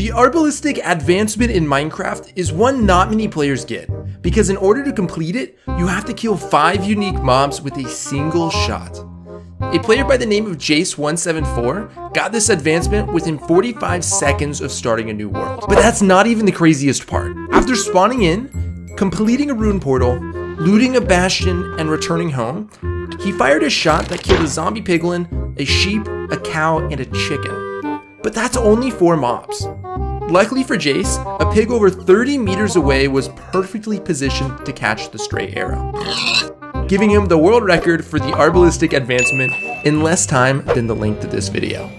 The Arbalistic advancement in Minecraft is one not many players get, because in order to complete it, you have to kill 5 unique mobs with a single shot. A player by the name of Jace174 got this advancement within 45 seconds of starting a new world. But that's not even the craziest part. After spawning in, completing a ruined portal, looting a bastion, and returning home, he fired a shot that killed a zombie piglin, a sheep, a cow, and a chicken. But that's only 4 mobs. Luckily for Jace, a pig over 30 meters away was perfectly positioned to catch the stray arrow, giving him the world record for the arbalistic advancement in less time than the length of this video.